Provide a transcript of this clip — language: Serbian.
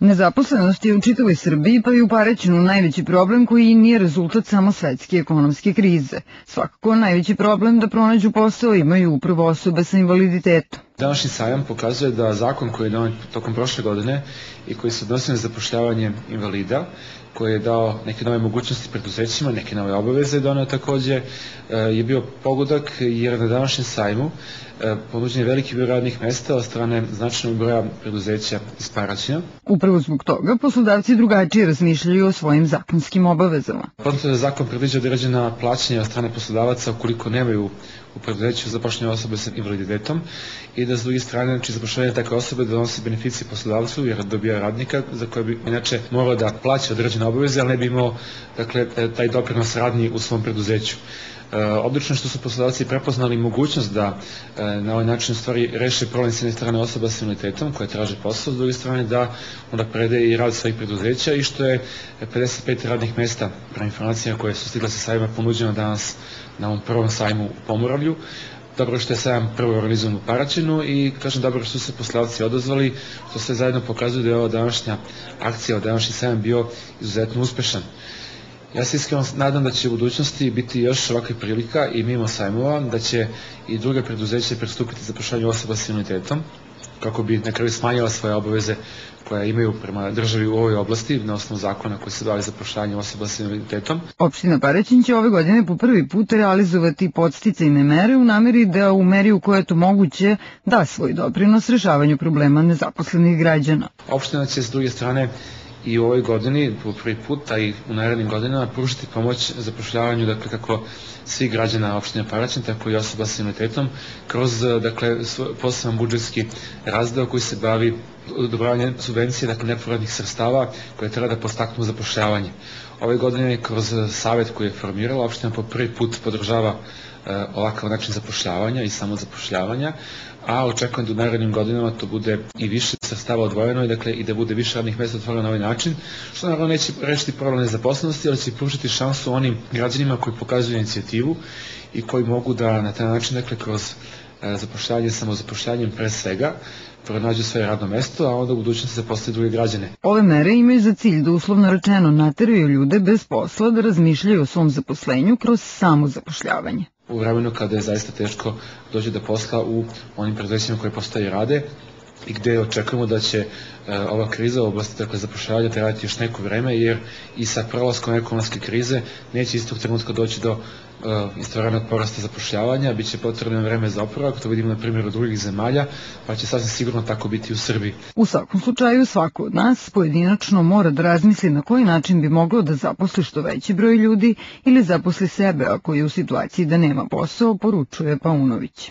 Nezaposlenost je u čitavoj Srbiji pa i u Parećinu najveći problem koji nije rezultat samo svetske ekonomske krize. Svakako najveći problem da pronađu posao imaju upravo osobe sa invaliditetom. Današnji sajam pokazuje da zakon koji je donet tokom prošle godine i koji se odnosi na zapošljavanje invalida, koji je dao neke nove mogućnosti preduzećima, neke nove obaveze donao takođe, e, je bio pogodak jer na današnjem sajmu e, ponuđen je veliki broj radnih mesta od strane značajnog broja preduzeća iz Paraćina. Upravo zbog toga poslodavci drugačije razmišljaju o svojim zakonskim obavezama. Poznato da zakon predviđa određena plaćanja od strane poslodavaca ukoliko nemaju u preduzeću zapošljene osobe sa invaliditetom i da s druge strane znači, zapošljavanje takve osobe donosi beneficije poslodavcu jer dobija radnika za koje bi inače morao da plaća određene obaveze, ali ne bi imao dakle, taj doprinos radni u svom preduzeću. E, odlično što su poslodavci prepoznali mogućnost da e, na ovaj način stvari reše problem s jedne strane osoba sa invaliditetom koja traže posao, s druge strane da onda prede i rad svojih preduzeća i što je 55 radnih mesta prema informacijama koje su stigla sa sajma ponuđeno danas na ovom prvom sajmu u Pomoravlju. Dobro što je sajam prvo organizovan u Paraćinu i kažem dobro što se poslodavci odazvali, što sve zajedno pokazuje da je ova današnja akcija, današnji sajam bio izuzetno uspešan. Ja se iskreno nadam da će u budućnosti biti još ovakve prilika i mimo sajmova, da će i druge preduzeće pristupiti zapošljanju osoba s invaliditetom, kako bi na kraju smanjila svoje obaveze koje imaju prema državi u ovoj oblasti na osnovu zakona koji se bavi zapošljanjem osoba sa invaliditetom. Opština Parećin će ove godine po prvi put realizovati podsticajne mere u nameri da u meri u kojoj je to moguće da svoj doprinos rešavanju problema nezaposlenih građana. Opština će s druge strane i u ovoj godini po prvi put, a i u narednim godinama pružiti pomoć zapošljavanju, dakle, kako svih građana opštine Paraćin, tako i osoba sa invaliditetom, kroz, dakle, poseban budžetski razdeo koji se bavi odobravanje subvencije, dakle, nepovratnih sredstava koje treba da postaknu zapošljavanje. Ove godine kroz savet koji je formirala opština po prvi put podržava e, ovakav način zapošljavanja i samozapošljavanja, a očekujem da u narednim godinama to bude i više sredstava odvojeno i, dakle, i da bude više radnih mesta otvoreno na ovaj način, što naravno neće rešiti problem nezaposlenosti, ali će pružiti šansu onim građanima koji pokazuju inicijativu i koji mogu da na taj način, dakle, kroz e, zapošljavanje, samozapošljavanjem pre svega, pronađu svoje radno mesto, a onda u budućnosti zaposle druge građane. Ove mere imaju za cilj da uslovno rečeno nateraju ljude bez posla da razmišljaju o svom zaposlenju kroz samo zapošljavanje u vremenu kada je zaista teško doći do posla u onim preduzećima koje postoje i rade i gde očekujemo da će e, ova kriza u oblasti dakle, zapošljavanja trajati još neko vreme, jer i sa prolaskom ekonomske krize neće istog trenutka doći do uh, istovremeno porasta zapošljavanja, bit će potrebno vreme za oporavak, to vidimo na primjeru drugih zemalja, pa će sasvim sigurno tako biti u Srbiji. U svakom slučaju, svako od nas pojedinačno mora da razmisli na koji način bi moglo da zaposli što veći broj ljudi ili zaposli sebe ako je u situaciji da nema posao, poručuje Paunović.